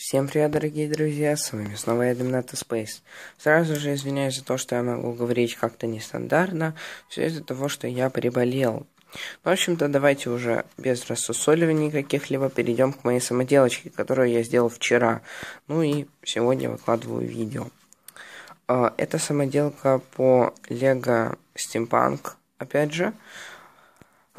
Всем привет, дорогие друзья, с вами снова я Демната Space. Сразу же извиняюсь за то, что я могу говорить как-то нестандартно, все из-за того, что я приболел. В общем-то, давайте уже без рассусоливаний каких-либо перейдем к моей самоделочке, которую я сделал вчера. Ну и сегодня выкладываю видео. А, это самоделка по Lego Steampunk, опять же.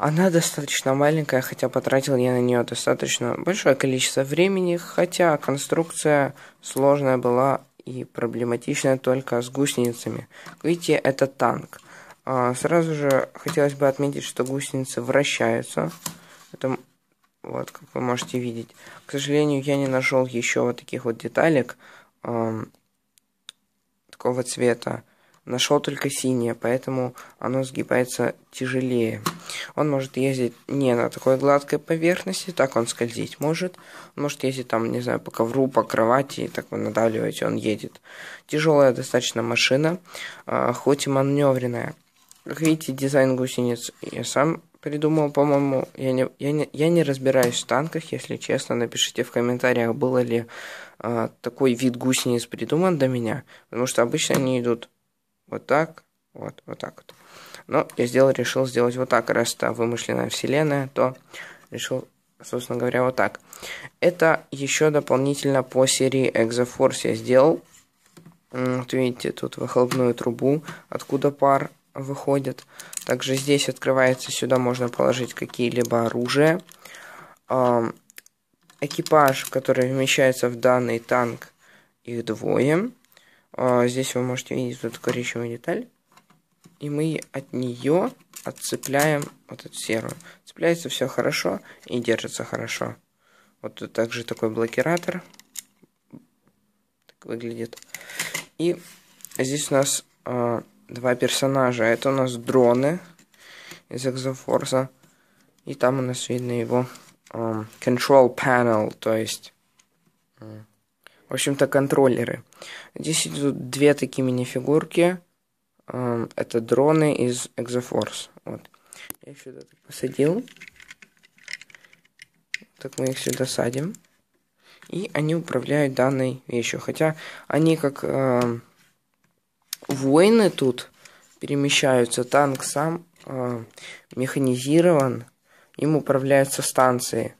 Она достаточно маленькая, хотя потратил я на нее достаточно большое количество времени, хотя конструкция сложная была и проблематичная только с гусеницами. Видите, это танк. А, сразу же хотелось бы отметить, что гусеницы вращаются. Это вот, как вы можете видеть. К сожалению, я не нашел еще вот таких вот деталек э, такого цвета. Нашел только синее, поэтому оно сгибается тяжелее. Он может ездить не на такой гладкой поверхности, так он скользить может. Может ездить там, не знаю, по ковру, по кровати, так вы надавливаете, он едет. Тяжелая достаточно машина, а, хоть и маневренная. Как видите, дизайн гусениц я сам придумал, по-моему. Я не, я, не, я не разбираюсь в танках, если честно. Напишите в комментариях, было ли э, такой вид гусениц придуман до меня. Потому что обычно они идут вот так, вот, вот так вот. Но я сделал, решил сделать вот так, раз это вымышленная вселенная, то решил, собственно говоря, вот так. Это еще дополнительно по серии Exoforce я сделал. Вот видите, тут выхлопную трубу, откуда пар выходит. Также здесь открывается, сюда можно положить какие-либо оружия. Экипаж, который вмещается в данный танк, их двое. А, здесь вы можете видеть тут коричневую деталь. И мы от нее отцепляем вот эту серую. Цепляется все хорошо и держится хорошо. Вот тут также такой блокиратор. Так выглядит. И здесь у нас э, два персонажа. Это у нас дроны из Exoforce. И там у нас видно его э, control panel, то есть... Э, в общем-то, контроллеры. Здесь идут две такие мини-фигурки. Эм, это дроны из Exoforce. Вот. Я их сюда посадил. Так мы их сюда садим. И они управляют данной вещью. Хотя они как э, воины тут перемещаются. Танк сам э, механизирован. Им управляются станции.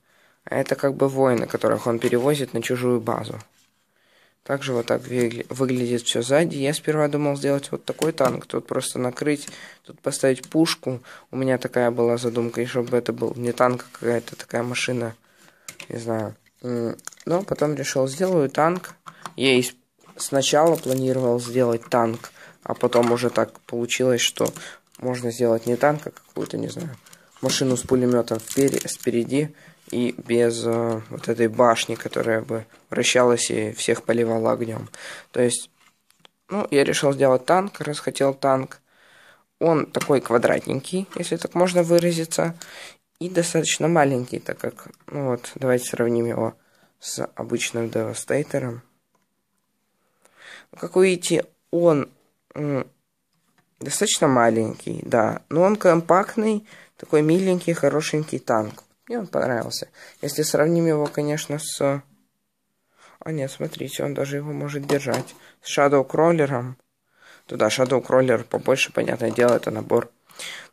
А это как бы воины, которых он перевозит на чужую базу. Также вот так выглядит все сзади. Я сперва думал сделать вот такой танк. Тут просто накрыть, тут поставить пушку. У меня такая была задумка, и чтобы это был не танк, а какая-то такая машина. Не знаю. Но потом решил, сделаю танк. Я и сначала планировал сделать танк, а потом уже так получилось, что можно сделать не танк, а какую-то, не знаю, машину с пулеметом впереди и без э, вот этой башни, которая бы вращалась и всех поливала огнем. То есть, ну, я решил сделать танк, раз хотел танк. Он такой квадратненький, если так можно выразиться, и достаточно маленький, так как, ну вот, давайте сравним его с обычным Devastator. Как вы видите, он достаточно маленький, да, но он компактный, такой миленький, хорошенький танк. Мне он понравился. Если сравним его, конечно, с... А нет, смотрите, он даже его может держать. С Shadow Crawler. Туда Shadow Crawler побольше, понятное дело, это набор.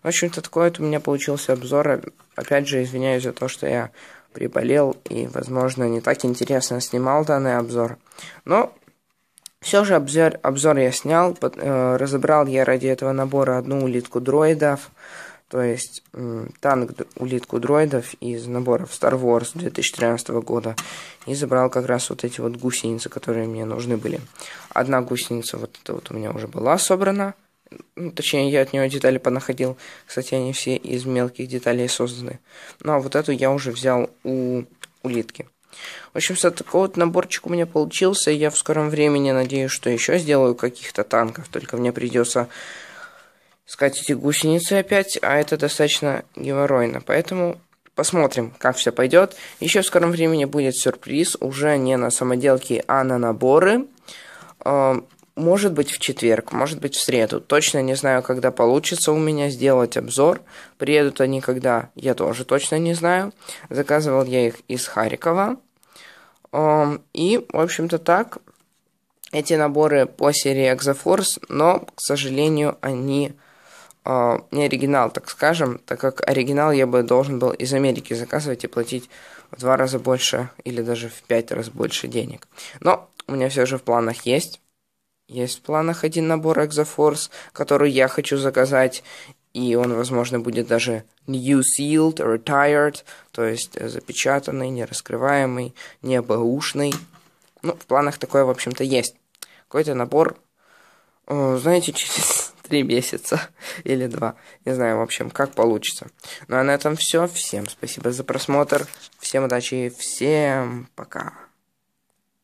В общем-то, такой вот у меня получился обзор. Опять же, извиняюсь за то, что я приболел и, возможно, не так интересно снимал данный обзор. Но все же обзор, обзор я снял. Под, э, разобрал я ради этого набора одну улитку дроидов то есть танк улитку дроидов из наборов Star Wars 2013 года, и забрал как раз вот эти вот гусеницы, которые мне нужны были. Одна гусеница вот эта вот у меня уже была собрана, ну, точнее, я от нее детали понаходил. Кстати, они все из мелких деталей созданы. Ну, а вот эту я уже взял у улитки. В общем, вот такой вот наборчик у меня получился. Я в скором времени надеюсь, что еще сделаю каких-то танков. Только мне придется искать эти гусеницы опять, а это достаточно геморройно. Поэтому посмотрим, как все пойдет. Еще в скором времени будет сюрприз, уже не на самоделки, а на наборы. А, может быть в четверг, может быть в среду. Точно не знаю, когда получится у меня сделать обзор. Приедут они когда, я тоже точно не знаю. Заказывал я их из Харькова. И, в общем-то, так. Эти наборы по серии Exoforce, но, к сожалению, они не оригинал, так скажем, так как оригинал я бы должен был из Америки заказывать и платить в два раза больше или даже в пять раз больше денег. Но у меня все же в планах есть. Есть в планах один набор Exoforce, который я хочу заказать, и он, возможно, будет даже new sealed, retired, то есть запечатанный, не раскрываемый, не бэушный. Ну, в планах такое, в общем-то, есть. Какой-то набор, знаете, через три месяца или два. Не знаю, в общем, как получится. Ну, а на этом все. Всем спасибо за просмотр. Всем удачи. Всем пока.